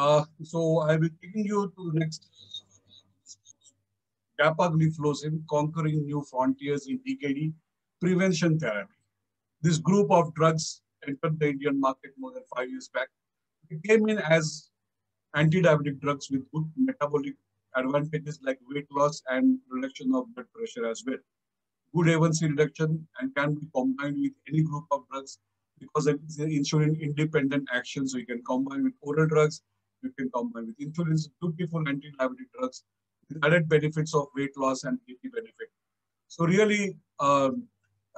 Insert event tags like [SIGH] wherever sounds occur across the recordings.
Uh, so I will taking you to the next dapagliflozin, conquering new frontiers in DKD, prevention therapy. This group of drugs entered the Indian market more than five years back. It came in as anti-diabetic drugs with good metabolic advantages like weight loss and reduction of blood pressure as well. Good A1C reduction and can be combined with any group of drugs because it is insulin independent action. So you can combine with oral drugs, you can combine with insulin, beautiful anti-diabetic drugs added benefits of weight loss and BP benefit. So really, um,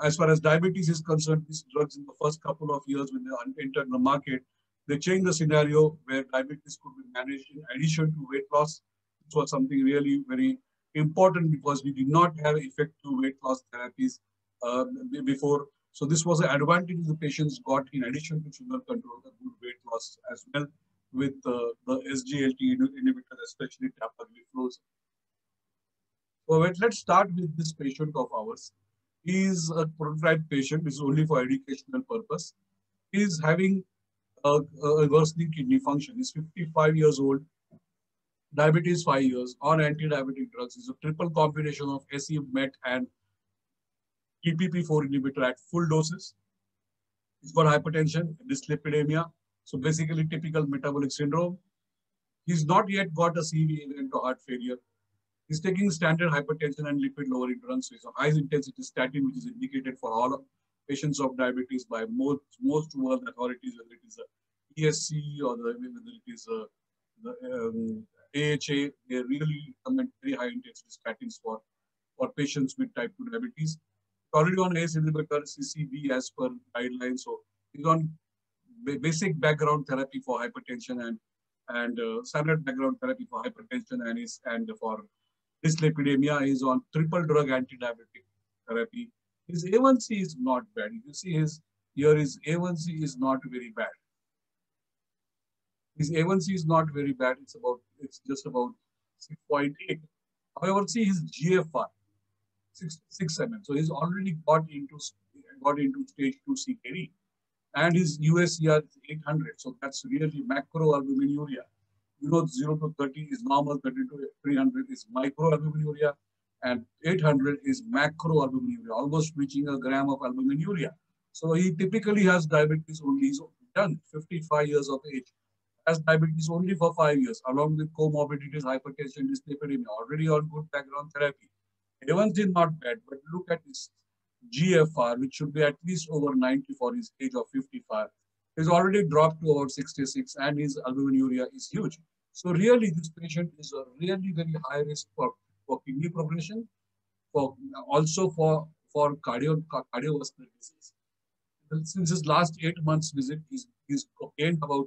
as far as diabetes is concerned, these drugs in the first couple of years when they entered the market, they changed the scenario where diabetes could be managed in addition to weight loss. This was something really very important because we did not have effective weight loss therapies uh, before. So this was an advantage the patients got in addition to sugar control, the good weight loss as well with uh, the SGLT inhibitor, especially dapagliflozin. So let's start with this patient of ours. He is a prototype patient. Is only for educational purpose. He is having a, a worsening kidney function. He's 55 years old, diabetes 5 years, on anti-diabetic drugs. It's a triple combination of SE, MET, and DPP4 inhibitor at full doses. He's got hypertension, dyslipidemia, so basically typical metabolic syndrome. He's not yet got a CV event or heart failure. He's taking standard hypertension and lipid lowering drugs. So it's a high intensity statin, which is indicated for all patients of diabetes by most, most world authorities, whether it is a ESC or the, whether it is a, the um, AHA, they really recommend very high intensity statins for, for patients with type 2 diabetes. Already on ACE inhibitor, CCB as per guidelines. So he's on basic background therapy for hypertension and and uh, standard background therapy for hypertension and is and for dyslipidemia is on triple drug anti-diabetic therapy. His A1C is not bad. You see his here his A1C is not very bad. His A1C is not very bad. It's about it's just about 6.8. However, see his GFR, 6, 6 mm. So he's already got into got into stage 2 CKD and his UACR is 800. So that's really macroalbuminuria. You know, 0 to 30 is normal, 30 to 300 is microalbuminuria, and 800 is macroalbuminuria, almost reaching a gram of albuminuria. So he typically has diabetes only. He's done 55 years of age. Has diabetes only for five years, along with comorbidities, hypertension, dyslipidemia, already on good background therapy. A1C not bad, but look at his GFR, which should be at least over 90 for his age of 55, is already dropped to about 66 and his albuminuria is huge. So really this patient is a really very high risk for, for kidney progression, for also for, for cardio, cardiovascular disease. Since his last eight months visit, he's, he's gained about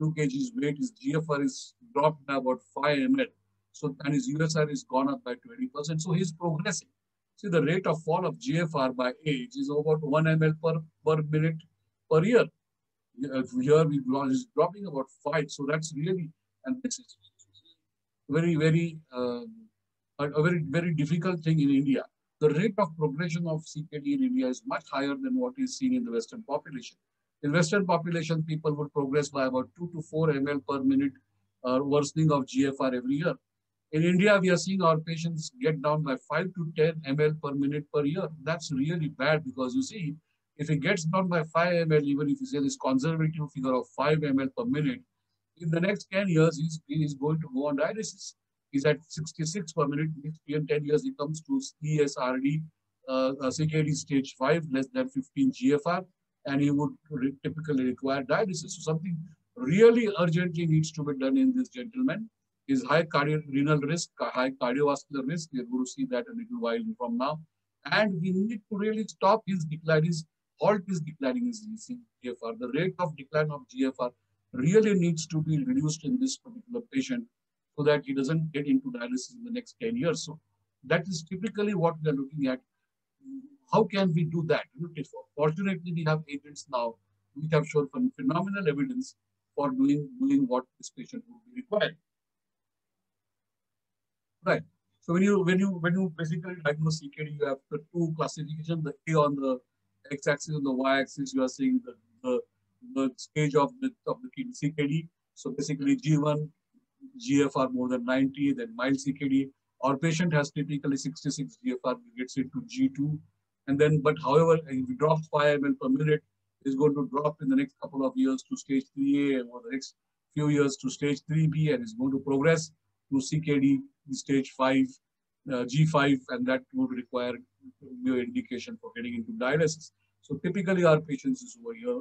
2 kgs weight, his GFR is dropped by about 5 ml. So, and his USR is gone up by 20%. So he's progressing. See, the rate of fall of GFR by age is about 1 ml per, per minute per year. Here we is dropping about 5. So that's really, and this is very, very, um, a, a very, very difficult thing in India. The rate of progression of CKD in India is much higher than what is seen in the Western population. In Western population, people would progress by about 2 to 4 ml per minute uh, worsening of GFR every year. In India, we are seeing our patients get down by 5 to 10 ml per minute per year. That's really bad because you see, if it gets down by 5 ml, even if you say this conservative figure of 5 ml per minute, in the next 10 years, he's, he's going to go on dialysis. He's at 66 per minute. In 10 years, he comes to ESRD, uh, uh CKD stage 5, less than 15 GFR, and he would re typically require dialysis. So something really urgently needs to be done in this gentleman is high renal risk, high cardiovascular risk. We are going to see that a little while from now. And we need to really stop his decline, his halt his declining his GFR. The rate of decline of GFR really needs to be reduced in this particular patient so that he doesn't get into dialysis in the next 10 years. So that is typically what we are looking at. How can we do that? Fortunately, we have agents now which have shown phenomenal evidence for doing, doing what this patient would be required. Right. So when you when you when you basically diagnose CKD, you have the two classifications: the A on the x-axis and the y-axis. You are seeing the, the the stage of the of the kidney CKD. So basically G1, GFR more than 90, then mild CKD. Our patient has typically 66 GFR, gets into G2. And then, but however, if we drop 5 ml per minute, is going to drop in the next couple of years to stage 3A or the next few years to stage 3B and is going to progress to CKD stage 5, uh, G5, and that would require your indication for getting into dialysis. So typically our patients is over here.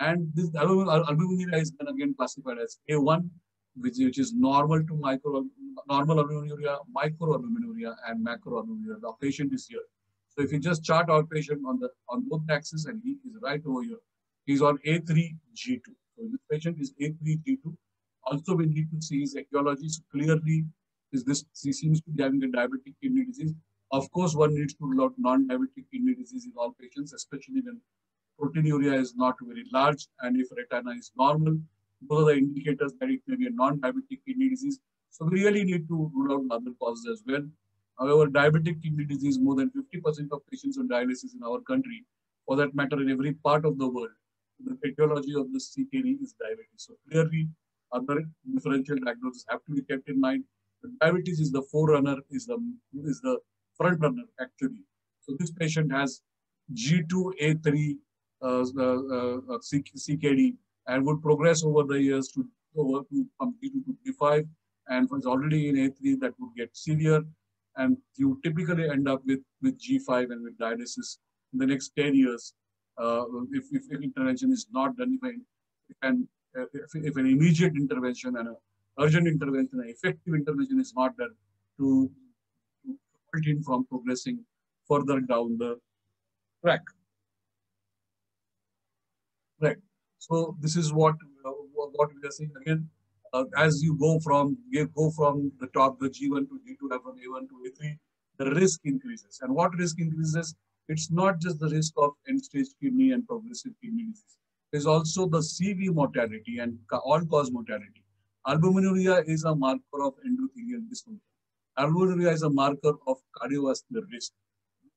And this albuminuria is then again classified as A1, which, which is normal to micro, normal albuminuria, microalbuminuria, and macroalbuminuria. The patient is here. So if you just chart our patient on the on both axes and he is right over here, he's on A3G2. So this patient is A3G2. Also, we need to see his etiology. So clearly, is this she seems to be having a diabetic kidney disease. Of course, one needs to rule out non-diabetic kidney disease in all patients, especially when proteinuria is not very large and if retina is normal. Those are the indicators that it may be a non-diabetic kidney disease. So we really need to rule out other causes as well. However, diabetic kidney disease, more than 50% of patients on dialysis in our country, for that matter, in every part of the world, the etiology of the CKD is diabetes. So clearly, other differential diagnoses have to be kept in mind. Diabetes is the forerunner, is the is the front runner actually. So this patient has G2A3 uh, uh, uh, CKD and would progress over the years to over to from G2 to G5 and was already in A3 that would get severe and you typically end up with, with G5 and with dialysis in the next 10 years uh, if, if, if, intervention is not done, if, and uh, if, if, an immediate intervention and an urgent intervention, effective intervention is not done to, prevent him from progressing further down the track. Right. So this is what uh, what we are seeing again uh, as you go from go from the top, the G1 to G2, from A1 to A3, the risk increases. And what risk increases? It's not just the risk of end-stage kidney and progressive kidney disease. There's also the CV mortality and all-cause mortality. Albuminuria is a marker of endothelial dysfunction. Albuminuria is a marker of cardiovascular risk.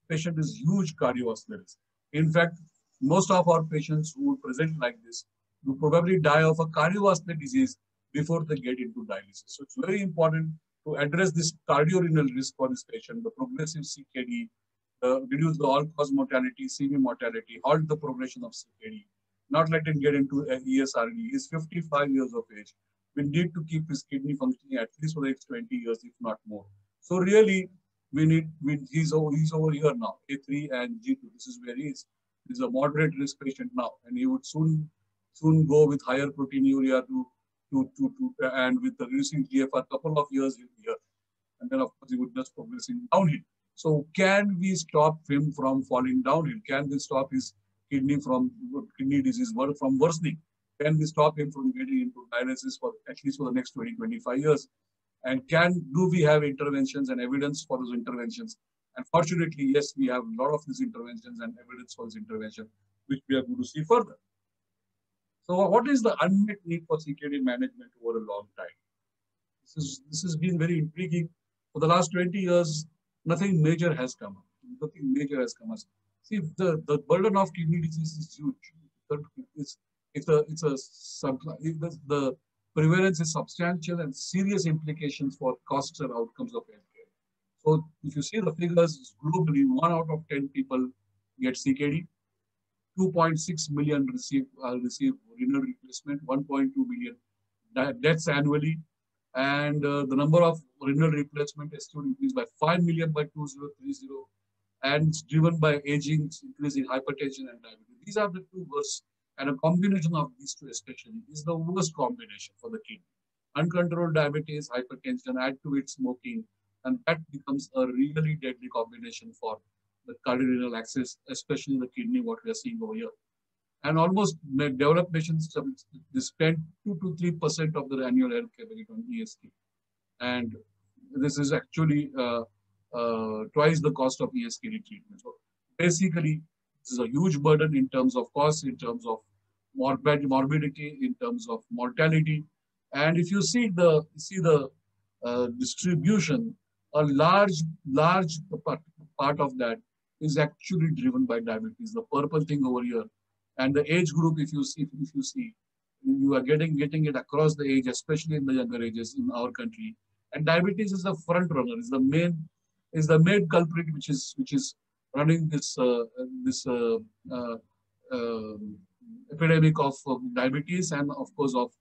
Patient is huge cardiovascular risk. In fact, most of our patients who present like this will probably die of a cardiovascular disease before they get into dialysis. So it's very important to address this cardiorenal risk for this patient, the progressive CKD, uh, reduce the all-cause mortality, CV mortality, halt the progression of CKD, not let him get into ESRD. He's 55 years of age. We need to keep his kidney functioning at least for the next 20 years, if not more. So really, we need, we, he's, over, he's over here now, A3 and G2. This is where he is. He's a moderate risk patient now, and he would soon soon go with higher proteinuria to to, to, to and with the reducing GFR, couple of years in here. And then of course he would just progressing downhill. So can we stop him from falling downhill? Can we stop his kidney from kidney disease from worsening? Can we stop him from getting into dialysis for at least for the next 20, 25 years? And can do we have interventions and evidence for those interventions? And fortunately, yes, we have a lot of these interventions and evidence for this intervention, which we are going to see further. So what is the unmet need for CKD management over a long time? This, is, this has been very intriguing. For the last 20 years, nothing major has come up. Nothing major has come up. See, the, the burden of kidney disease is huge. It's, it's a, it's a supply, the prevalence is substantial and serious implications for costs and outcomes of healthcare. So if you see the figures globally, one out of 10 people get CKD. 2.6 million receive uh, receive renal replacement, 1.2 million deaths annually, and uh, the number of renal replacement is to increase by 5 million by 2030, and it's driven by aging, increasing hypertension and diabetes. These are the two worst, and a combination of these two especially is the worst combination for the kidney. Uncontrolled diabetes, hypertension, add to it smoking, and that becomes a really deadly combination for the cardiorenal axis, especially the kidney, what we are seeing over here. And almost developed nations they spend 2 to 3% of their annual healthcare budget on ESK. And this is actually uh, uh, twice the cost of ESK treatment. So basically, this is a huge burden in terms of cost, in terms of morbid, morbidity, in terms of mortality. And if you see the see the uh, distribution, a large, large part part of that is actually driven by diabetes. The purple thing over here. And the age group, if you see, if you see, you are getting getting it across the age, especially in the younger ages in our country. And diabetes is the front runner, is the main is the main culprit which is which is running this uh, this uh, uh, um, epidemic of um, diabetes and of course of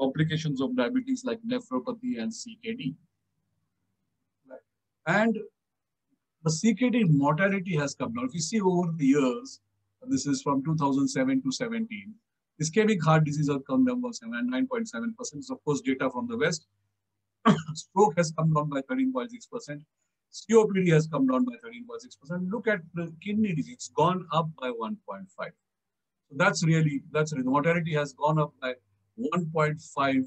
complications of diabetes like nephropathy and CKD. And the CKD mortality has come down. If you see over the years, this is from 2007 to 17, ischemic heart disease has come down by 9.7%. Of course, data from the West. [COUGHS] Stroke has come down by 13.6%. COPD has come down by 13.6%. Look at the kidney disease, it's gone up by 1.5. So that's really, that's really, the mortality has gone up by 1.5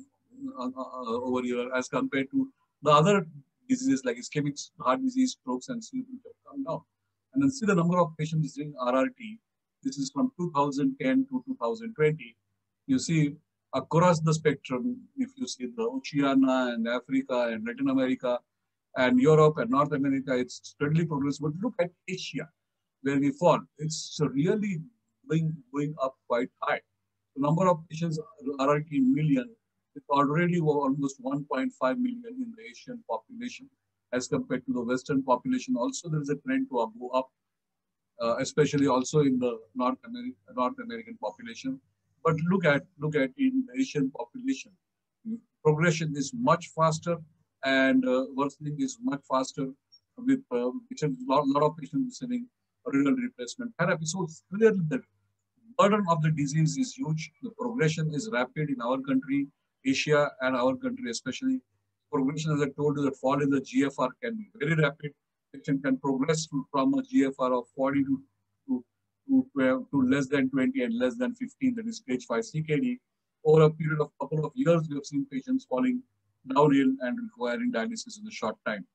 uh, uh, over here as compared to the other diseases like ischemic heart disease, strokes, and COPD have come down. And then see the number of patients in RRT. This is from 2010 to 2020. You see across the spectrum, if you see the Oceania and Africa and Latin America, and Europe and North America, it's steadily progressing. But look at Asia, where we fall. It's really going, going up quite high. The number of patients are in million. It's already almost 1.5 million in the Asian population as compared to the Western population. Also, there is a trend to go up, uh, especially also in the North, American North American population. But look at look at in the Asian population, progression is much faster and uh, worsening is much faster with uh, a lot, lot of patients receiving renal replacement therapy. So clearly the burden of the disease is huge. The progression is rapid in our country, Asia and our country especially. Progression, as I told you, that fall in the GFR can be very rapid. Patient can progress from a GFR of 40 to, to, to, 12, to less than 20 and less than 15, that is stage 5 CKD. Over a period of a couple of years, we have seen patients falling downhill and requiring dialysis in a short time.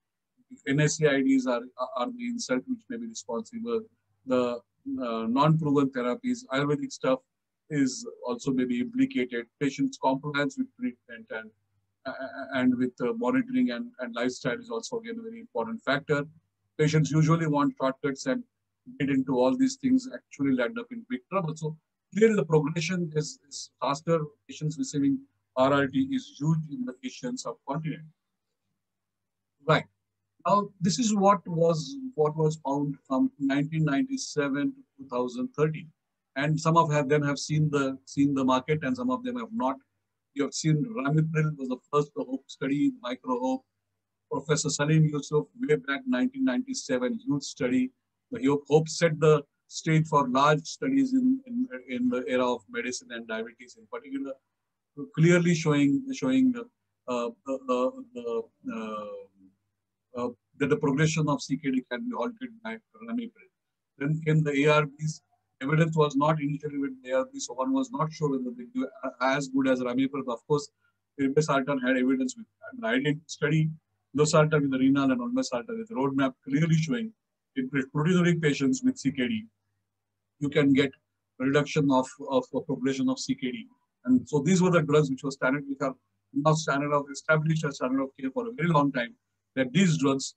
If NSAIDs are, are the insult which may be responsible, the non-proven therapies, Ayurvedic stuff is also maybe implicated. Patients' compliance with treatment and uh, and with uh, monitoring and, and lifestyle is also again a very important factor. Patients usually want shortcuts and get into all these things actually land up in big trouble. So clearly the progression is, is faster. Patients receiving RRT is huge in the Asian subcontinent. Right. Now, this is what was what was found from 1997 to 2013, and some of them have seen the seen the market, and some of them have not. You have seen Ramipril was the first hope study, micro hope. Professor Salim Yusuf, way back 1997, huge study. The hope set the stage for large studies in, in, in the era of medicine and diabetes in particular clearly showing showing uh, uh, uh, that the progression of CKD can be halted by ramipril. Then came the ARBs. Evidence was not initially with ARBs, so one was not sure whether they do as good as ramipril. Of course, irbesartan had evidence with that. an did study losartan with the RENAAL and olmesartan with roadmap clearly showing in proteinuric patients with CKD, you can get reduction of, of, of progression of CKD and so these were the drugs which were standard, which are now standard of established as standard of care for a very long time, that these drugs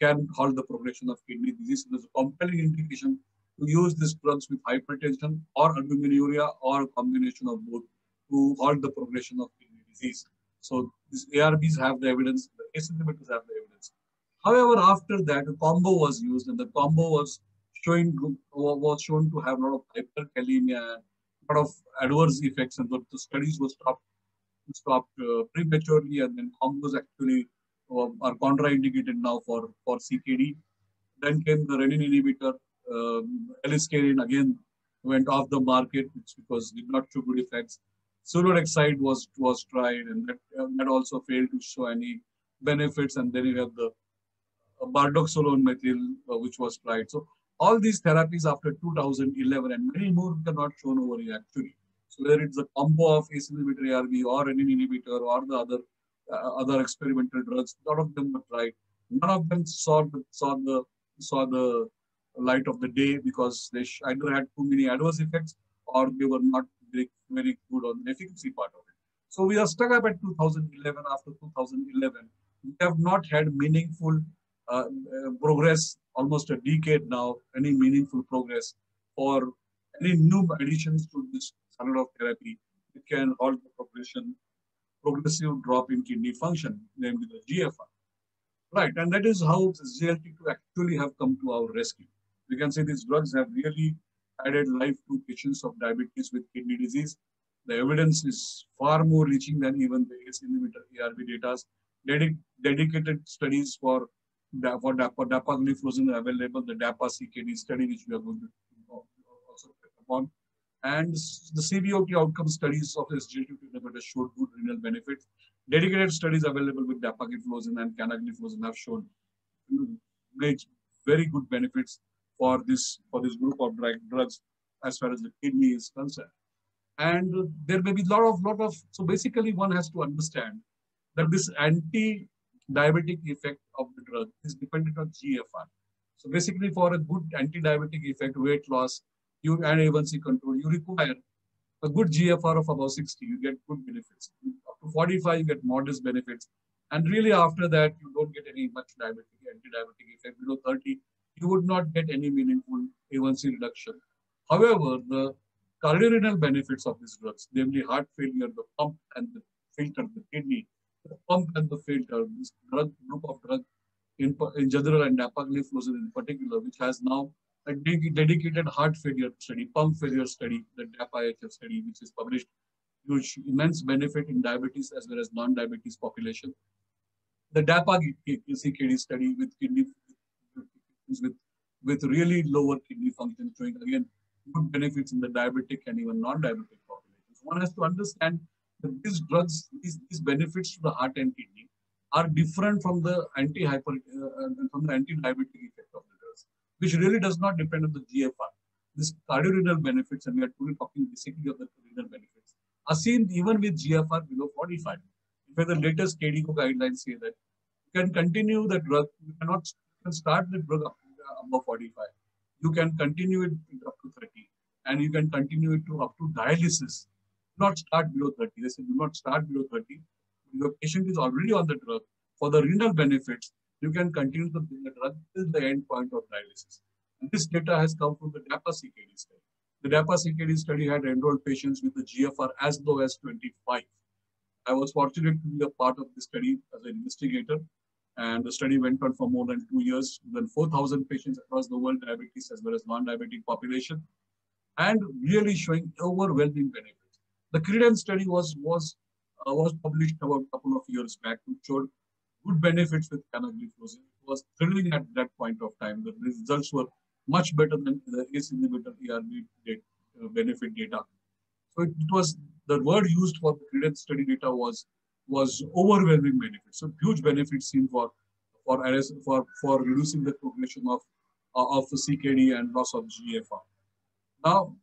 can halt the progression of kidney disease. There's a compelling indication to use these drugs with hypertension or albuminuria or combination of both to halt the progression of kidney disease. So these ARBs have the evidence, the ACE inhibitors have the evidence. However, after that, a combo was used and the combo was showing was shown to have a lot of hyperkalemia a lot of adverse effects, and the, studies were stopped stopped uh, prematurely, and then combos actually are contraindicated now for for CKD. Then came the renin inhibitor, um, aliskiren again went off the market because did not show good effects. Sulodexide was was tried, and that, uh, that also failed to show any benefits. And then you have the uh, bardoxolone methyl, uh, which was tried. So all these therapies after 2011 and many more are not shown over here actually. So whether it's a combo of ACE inhibitor ARB or renin inhibitor or the other uh, other experimental drugs, a lot of them were tried. None of them saw the saw the saw the light of the day because they either had too many adverse effects or they were not very, very good on the efficacy part of it. So we are stuck up at 2011. After 2011, we have not had meaningful uh, uh, progress almost a decade now, any meaningful progress or any new additions to this standard of therapy it can halt the progression, progressive drop in kidney function, namely the GFR. Right, and that is how SGLT2 actually have come to our rescue. We can say these drugs have really added life to patients of diabetes with kidney disease. The evidence is far more reaching than even the ACE inhibitor ARB data. Dedic dedicated studies for, for dapagliflozin available, the DAPA CKD study, which we are going to uh, also upon. And the CVOT outcome studies of SGLT2 inhibitors showed good renal benefits. Dedicated studies available with dapagliflozin and canagliflozin have shown very good benefits for this for this group of drug, drugs as far as the kidney is concerned. And there may be a lot of lot of so basically one has to understand that this anti-diabetic effect of the drug is dependent on GFR. So basically for a good anti-diabetic effect, weight loss, you and A1C control, you require a good GFR of about 60, you get good benefits. Up to 45, you get modest benefits. And really after that, you don't get any much diabetic, anti-diabetic effect. Below 30, you would not get any meaningful A1C reduction. However, the cardiorenal benefits of these drugs, namely heart failure, the pump and the filter, the kidney, the pump and the filter, this drug group of drugs in, in general and dapagliflozin in particular, which has now a dedicated heart failure study, pump failure study, the DAPA-HF study, which is published, huge immense benefit in diabetes as well as non-diabetes population. The DAPA CKD study with kidney with, with really lower kidney function showing again good benefits in the diabetic and even non-diabetic populations. One has to understand that these drugs, these, these benefits to the heart and kidney are different from the anti-hyper, uh, from the anti-diabetic effect of which really does not depend on the GFR. This cardiorenal benefits, and we are truly talking basically of the renal benefits, are seen even with GFR below 45. In fact, the latest KDIGO guidelines say that you can continue the drug, you cannot start the drug uh, above 45. You can continue it up to 30, and you can continue it to up to dialysis Do not start below 30. They say do not start below 30. Your patient is already on the drug. For the renal benefits, you can continue to the drug till the end point of dialysis. And this data has come from the DAPA CKD study. The DAPA CKD study had enrolled patients with the GFR as low as 25. I was fortunate to be a part of the study as an investigator. And the study went on for more than two years, than 4,000 patients across the world, diabetes as well as non-diabetic population, and really showing overwhelming benefits. The Credence study was was uh, was published about a couple of years back, which showed good benefits with canagliflozin. It was thrilling at that point of time. The results were much better than the ACE inhibitor ARB data, uh, benefit data. So it, it, was the word used for the Credence study data was was overwhelming benefits. So huge benefits seen for for RS, for for reducing the progression of uh, of CKD and loss of GFR. Now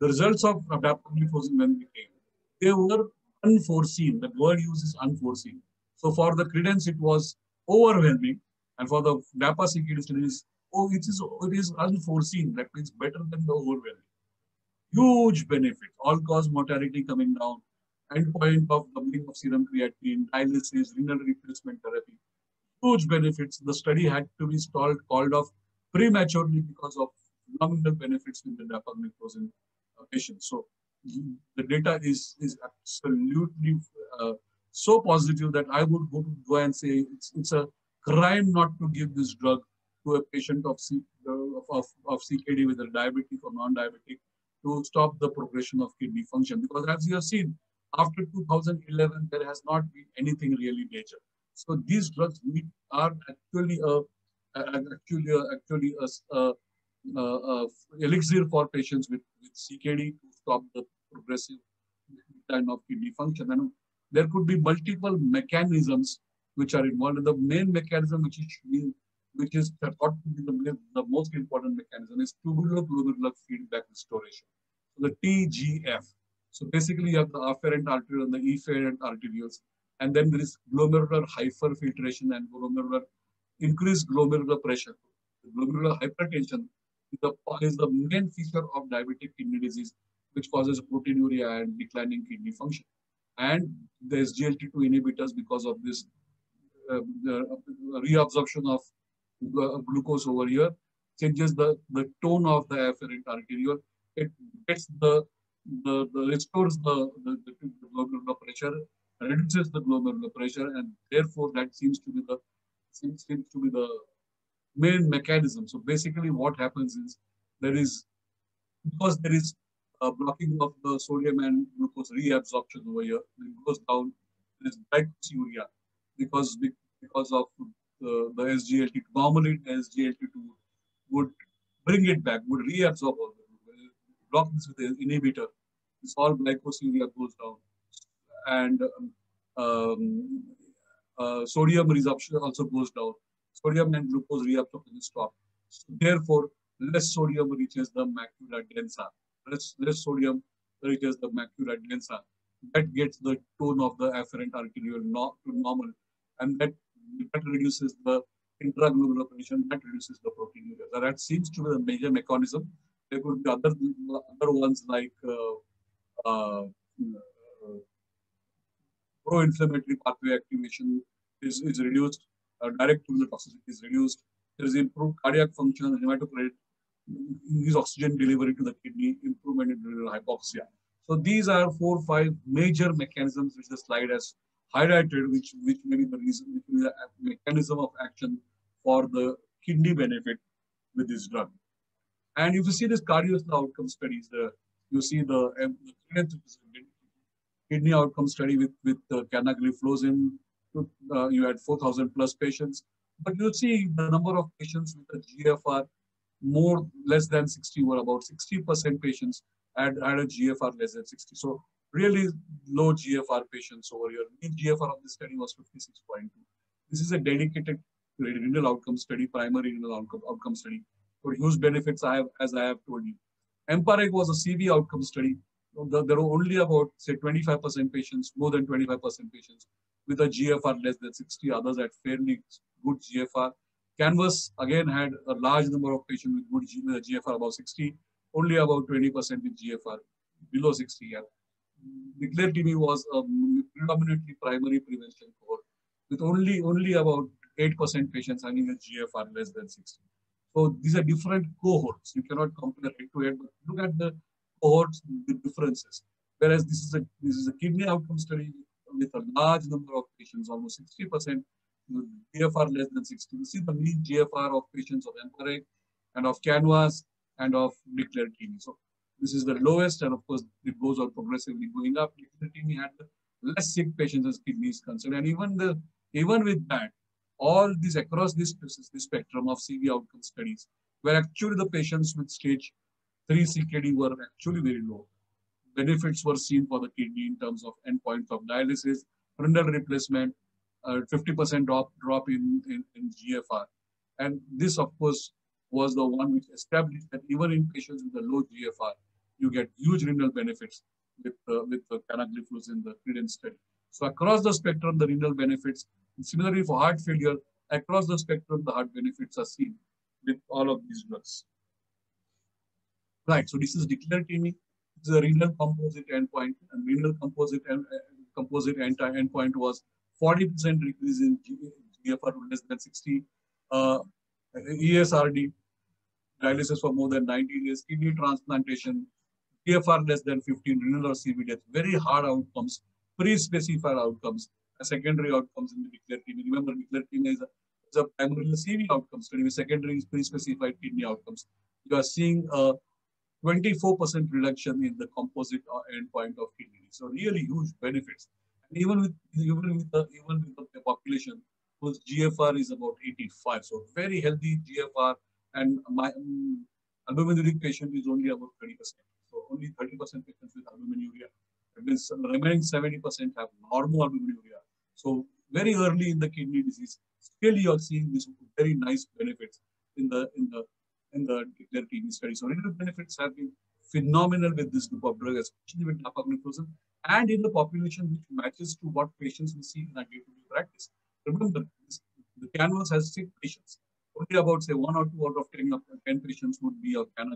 the results of dapagliflozin when they came, they were unforeseen. The word used is unforeseen. So for the credence, it was overwhelming. And for the DAPA CKD studies, oh, it is, it is unforeseen. That means better than the overwhelming. Huge benefit. All-cause mortality coming down. Endpoint of doubling of serum creatinine, dialysis, renal replacement therapy. Huge benefits. The study had to be stalled, called off prematurely because of phenomenal benefits in the dapagliflozin uh, patients. So the data is, is absolutely uh, so positive that I would go, and say it's, it's a crime not to give this drug to a patient of, C, of, of CKD, whether diabetic or non-diabetic, to stop the progression of kidney function. Because as you have seen, after 2011, there has not been anything really major. So these drugs are actually a, actually a, actually a, a, a elixir for patients with, with CKD to stop the progressive decline of kidney function. And there could be multiple mechanisms which are involved. And the main mechanism which is which is thought to be the, the most important mechanism is tubular glomerular feedback restoration. So the TGF. So basically you have the afferent arteriole and the efferent arterioles. And then there is glomerular hyperfiltration and glomerular increased glomerular pressure. The glomerular hypertension is the, is the main feature of diabetic kidney disease which causes proteinuria and declining kidney function. And the SGLT2 inhibitors, because of this uh, reabsorption of uh, glucose over here, changes the, the tone of the afferent arteriole. It gets the the, the restores the, the, the, the glomerular pressure, reduces the glomerular pressure, and therefore that seems to be the seems, seems to be the main mechanism. So basically, what happens is there is because there is a blocking of the sodium and glucose reabsorption over here, it goes down. There is glycosuria because because of the, the SGLT. Normally, SGLT2 would bring it back, would reabsorb all the block this with the inhibitor. This all glycosuria goes down, and um, uh, sodium resorption also goes down. Sodium and glucose reabsorption stop. So therefore, less sodium reaches the macula densa. Less, less sodium reaches the macula densa. That gets the tone of the afferent arteriole to normal, and that that reduces the intraglomerular pressure, that reduces the proteinuria. So that seems to be the major mechanism. There could be other, other ones like uh, uh, pro-inflammatory pathway activation is, is reduced, uh, direct tubular toxicity is reduced. There is improved cardiac function, hematocrit, increased oxygen delivery to the kidney, improvement in hypoxia. So these are four, or five major mechanisms which the slide has highlighted, which, which may be the reason, which is the mechanism of action for the kidney benefit with this drug. And if you see this cardiovascular outcome studies, the, you see the, um, the kidney outcome study with, with canagliflozin, uh, you had 4,000 plus patients. But you see the number of patients with a GFR more less than 60 were about 60% patients had, had a GFR less than 60. So really low GFR patients over here. The GFR of the study was 56.2. This is a dedicated renal outcome study, primary renal outcome, outcome study for huge benefits I have, as I have told you. EMPA-REG was a CV outcome study. There were only about, say, 25% patients, more than 25% patients with a GFR less than 60. Others had fairly good GFR. Canvas, again, had a large number of patients with good GFR uh, above 60. Only about 20% with GFR below 60. Yeah. DECLARE TB was a predominantly primary prevention cohort with only, only about 8% patients having a GFR less than 60. So these are different cohorts. You cannot compare it to it, but look at the cohorts, the differences. Whereas this is a this is a kidney outcome study with a large number of patients, almost 60% with GFR less than 60. You see the mean GFR of patients of EMPA-REG and of Canvas and of DECLARE TB. So this is the lowest, and of course, it goes on progressively going up. DECLARE TB had less sick patients as kidneys concerned. And even the even with that, all these across this, this spectrum of CV outcome studies, where actually the patients with stage 3 CKD were actually very low. Benefits were seen for the kidney in terms of endpoints of dialysis, renal replacement, 50% uh, drop, drop in, in, in GFR. And this, of course, was the one which established that even in patients with a low GFR, you get huge renal benefits with, uh, with the canagliflozin, the credence study. So across the spectrum, the renal benefits Similarly, for heart failure, across the spectrum, the heart benefits are seen with all of these drugs. Right, so this is DECLARE TB. This is a renal composite endpoint, and renal composite and uh, composite endpoint was 40% decrease in GFR to less than 60, uh, ESRD, dialysis for more than 90 days, kidney transplantation, GFR less than 15, renal or CV death, very hard outcomes, pre-specified outcomes, secondary outcomes in the DECLARE TB. Remember, TB is a, is a primarily CV outcome study secondary pre-specified kidney outcomes. You are seeing a 24% reduction in the composite uh, endpoint of kidney. So really huge benefits. Even with even with the even with the population whose GFR is about 85, so very healthy GFR, and my um, albuminuric patient is only about 30%. So only 30% patients with albuminuria. That means remaining 70% have normal albuminuria. So very early in the kidney disease, still you are seeing these very nice benefits in the in the in the TB study. So renal benefits have been phenomenal with this group of drugs, especially with dapagliflozin, and in the population which matches to what patients we see in our day-to-day practice. Remember, this, the canvas has six patients. Only about say one or two out of ten, of 10 patients would be a can,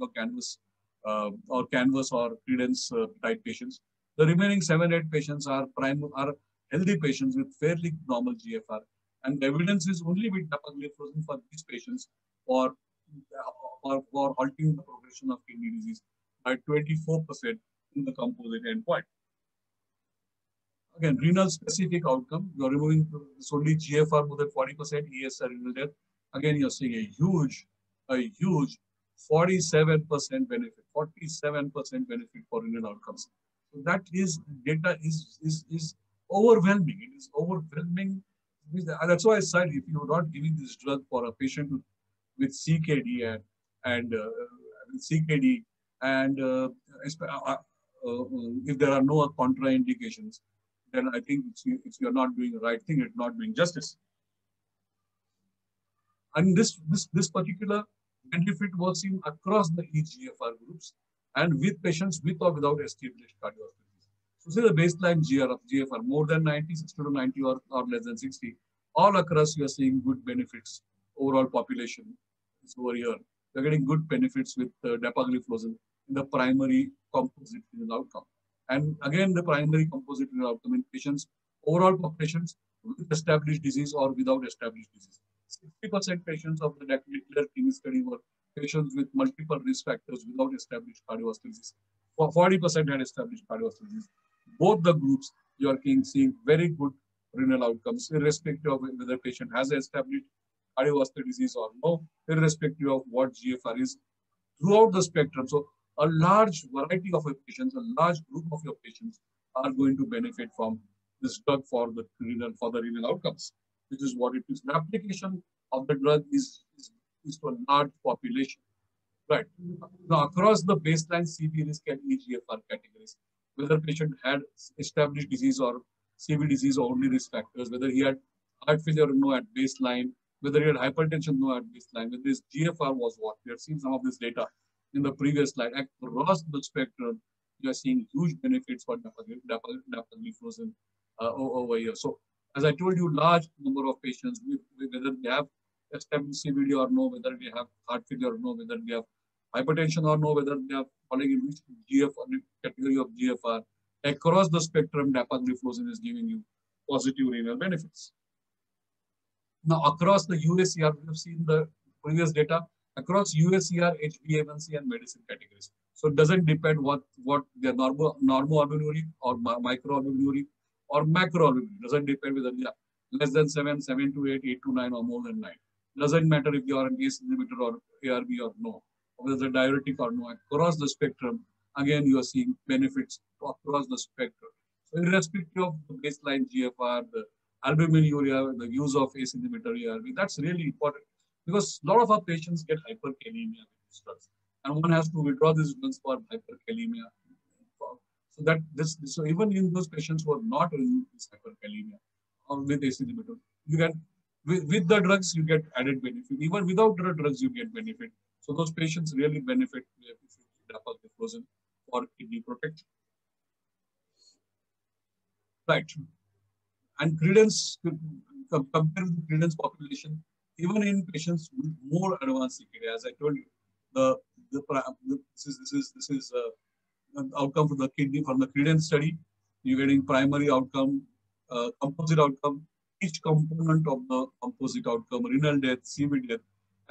or canvas uh, or canvas or credence uh, type patients. The remaining seven, eight patients are prime are healthy patients with fairly normal GFR. And the evidence is only with dapagliflozin for these patients for, for, for halting the progression of kidney disease. by 24% in the composite endpoint. Again, renal specific outcome, you're removing solely GFR more than 40% ESR renal death. Again, you're seeing a huge, a huge 47% benefit, 47% benefit for renal outcomes. So that is data is, is, is overwhelming. It is overwhelming. That's why I said if you're not giving this drug for a patient with CKD and, and uh, CKD and uh, uh, if there are no contraindications, then I think it's, you're not doing the right thing, it's not doing justice. And this, this, this particular benefit was seen across the EGFR groups and with patients with or without established cardiovascular disease. So see the baseline GR of GFR more than 90, 60 to 90 or, or less than 60. All across you are seeing good benefits. Overall population is over here. You're getting good benefits with uh, dapagliflozin in the primary composite renal outcome. And again, the primary composite renal outcome in patients, overall populations with established disease or without established disease. 60% patients of the declared clinical study were patients with multiple risk factors without established cardiovascular disease. 40% had established cardiovascular disease. Both the groups, you are seeing very good renal outcomes, irrespective of whether the patient has established cardiovascular disease or no, irrespective of what GFR is throughout the spectrum. So a large variety of your patients, a large group of your patients are going to benefit from this drug for the renal, for the renal outcomes, which is what it is. The application of the drug is, is, is to a large population. Right. Now, across the baseline CV risk and EGFR categories, whether patient had established disease or CV disease or only risk factors, whether he had heart failure or no at baseline, whether he had hypertension no at this baseline, whether this GFR was what. We have seen some of this data in the previous slide. Across the spectrum, you are seeing huge benefits for dapagliflozin uh, over here. So as I told you, large number of patients, whether they have established CVD or no, whether they have heart failure or no, whether they have hypertension or no, whether they are falling in which GFR category of GFR, across the spectrum, dapagliflozin is giving you positive renal benefits. Now, across the UACR, we have seen the previous data across UACR, HbA1c, and medicine categories. So it doesn't depend what what their normal normoalbuminuria or microalbuminuria or macroalbuminuria. Doesn't depend whether they are less than seven, seven to eight, eight to nine, or more than nine. Doesn't matter if you are an ACE inhibitor or ARB or no, or whether diuretic or no. Across the spectrum, again you are seeing benefits across the spectrum. So irrespective of the baseline GFR, the albuminuria, the use of ACE inhibitor ARB, that's really important because a lot of our patients get hyperkalemia with these drugs, and one has to withdraw these drugs for hyperkalemia. So that this, so even in those patients who are not in hyperkalemia or with ACE inhibitor, you get with, with the drugs you get added benefit. Even without the drugs you get benefit. So those patients really benefit if you dapagliflozin for kidney protection. Right. And credence, compared with the credence population, even in patients with more advanced CKD, as I told you, the, the, this is this is this is uh, an outcome from the kidney from the credence study. You're getting primary outcome, uh, composite outcome, each component of the composite outcome, renal death, CV death,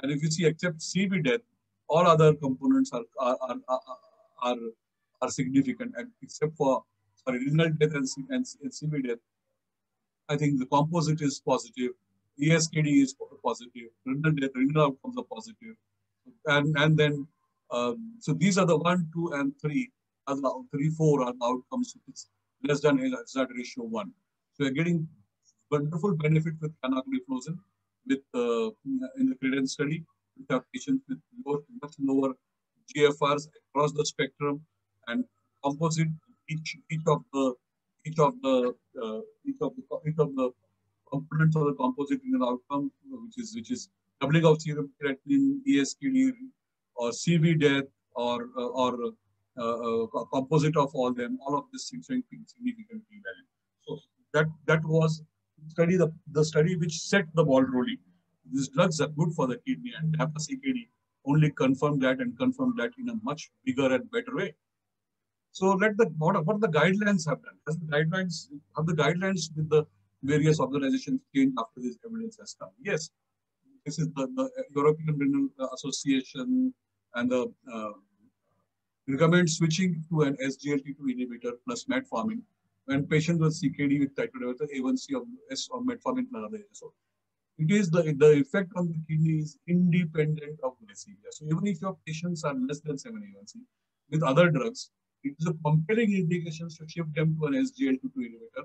and if you see except CV death, all other components are are are, are, are significant, and except for sorry renal death and, and, and CV death, I think the composite is positive ESKD is positive, renal outcomes are positive. And, and then, um, so these are the one, two, and three, are the three, four are the outcomes. It's less than hazard ratio one. So you're getting wonderful benefit with canagliflozin with uh, in the credence study with our patients with lower, much lower GFRs across the spectrum and composite each each of the each of the uh, each of the each of the components of the composite renal outcome, which is which is doubling of serum creatinine, ESKD, or CV death, or uh, or uh, uh, composite of all them. All of this is significantly valid. So that that was study the the study which set the ball rolling. These drugs are good for the kidney, and DAPA-CKD only confirmed that and confirmed that in a much bigger and better way. So let the what, what the guidelines have done. Has the guidelines have the guidelines with the various organizations changed after this evidence has come. Yes, this is the, the European Renal Association and the uh, recommend switching to an SGLT2 inhibitor plus metformin when patients with CKD with type 2 diabetes, A1C of S or metformin plus other So it is the, the effect on the kidney is independent of glycemia. So even if your patients are less than 7 A1C with other drugs, it is a compelling indication to shift them to an SGLT2 inhibitor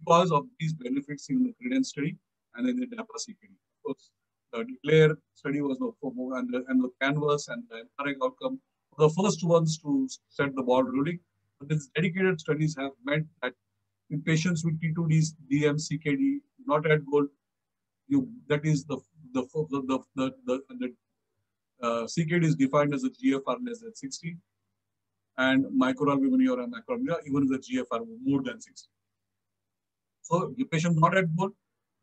because of these benefits in the CREDENCE study and in the DAPA CKD. Of course, the DECLARE study was the and the, and the canvas and the EMPA-REG outcome the first ones to set the ball rolling. But these dedicated studies have meant that in patients with T2Ds, DM, CKD, not at goal, you that is the the the the, the, the, the uh, CKD is defined as a GFR less than 60, and microalbuminuria or macroalbuminuria even if the GFR more than 60. So the patient not at goal,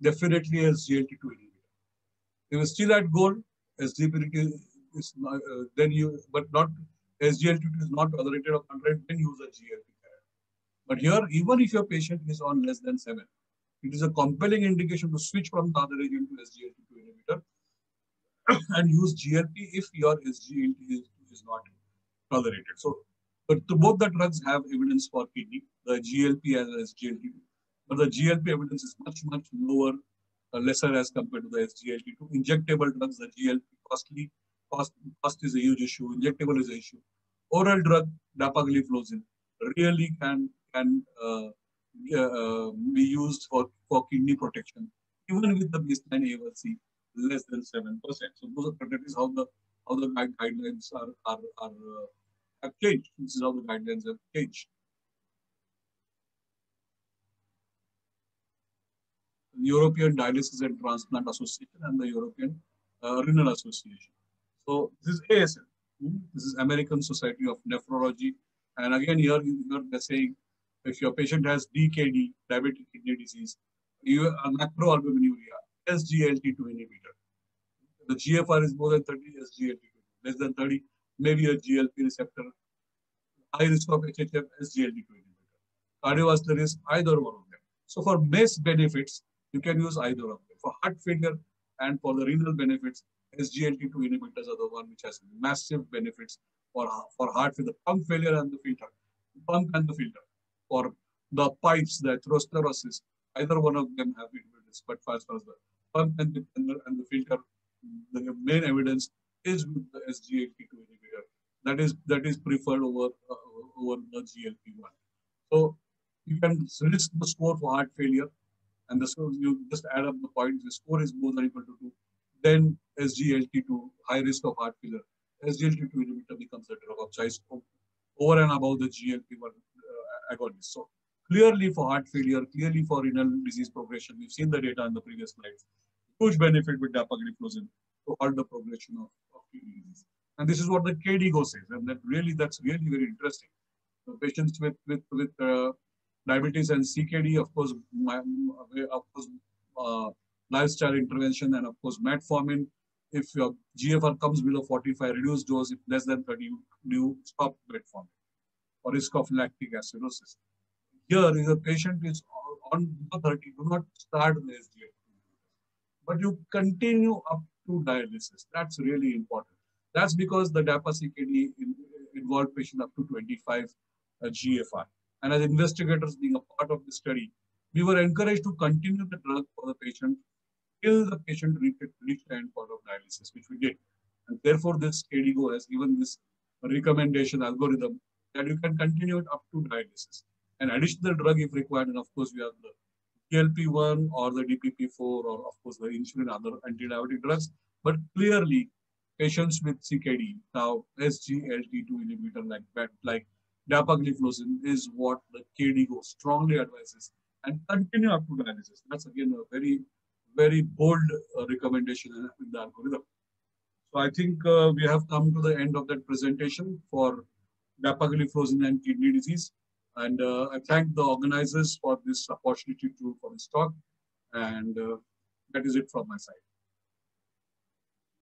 definitely has GLT2 inhibitor. If is still at goal, SGLT is not, uh, then you, but not SGLT2 is not tolerated or controlled, then use a GLP But here, even if your patient is on less than seven, it is a compelling indication to switch from the other agent to SGLT2 inhibitor [COUGHS] and use GLP if your SGLT is, is not tolerated. So, but to both the drugs have evidence for kidney, the GLP as SGLT2, but the GLP evidence is much, much lower, uh, lesser as compared to the SGLT2. Injectable drugs, the GLP costly, cost, cost is a huge issue, injectable is an issue. Oral drug, dapagliflozin, really can, can uh, uh, be used for, for kidney protection, even with the baseline A1C less than 7%. So those are, that is how the how the guidelines are, are, are uh, have changed. This is how the guidelines have changed. The European Dialysis and Transplant Association and the European uh, Renal Association. So this is ASN. Hmm? This is American Society of Nephrology. And again, here they're saying if your patient has DKD, diabetic kidney disease, you a macroalbuminuria, SGLT2 inhibitor. The GFR is more than 30, SGLT2 less than 30, maybe a GLP receptor. High risk of HHF, SGLT2 inhibitor. Cardiovascular risk, either one of them. So for MACE benefits, you can use either of them. For heart failure and for the renal benefits, SGLT2 inhibitors are the one which has massive benefits for, for heart failure, pump failure and the filter, pump and the filter. For the pipes, the atherosclerosis, either one of them have evidence, but as far as the pump and the, and the filter, the main evidence is with the SGLT2 inhibitor. That is that is preferred over uh, over the GLP-1. So you can risk the score for heart failure, and the score you just add up the points. The score is more than equal to two then SGLT2, high risk of heart failure. SGLT2 inhibitor becomes the drug of choice over and above the GLP-1 uh, agonist. So clearly for heart failure, clearly for renal disease progression, we've seen the data in the previous slides. Huge benefit with dapagliflozin to halt the progression of. And this is what the KDIGO says, and that really that's really very interesting. The patients with with with uh, diabetes and CKD, of course, my, of course, uh, lifestyle intervention, and of course, metformin. If your GFR comes below 45, reduce dose. If less than 30, you stop metformin or risk of lactic acidosis. Here, if the patient is on 30, do not start the SGLT, but you continue up to dialysis. That's really important. That's because the DAPA CKD involved patient up to 25 uh, GFR. And as investigators being a part of the study, we were encouraged to continue the drug for the patient till the patient reached, reached the end point of dialysis, which we did. And therefore, this KDIGO has given this recommendation algorithm that you can continue it up to dialysis. An additional drug if required, and of course, we have the GLP-1 or the DPP-4 or of course the insulin, other anti-diabetic drugs. But clearly, patients with CKD, now SGLT2 inhibitor like like dapagliflozin is what the KDIGO strongly advises and continue up to dialysis. That's again a very very bold uh, recommendation in the algorithm. So I think uh, we have come to the end of that presentation for dapagliflozin and kidney disease. And uh, I thank the organizers for this opportunity to for this talk. And uh, that is it from my side.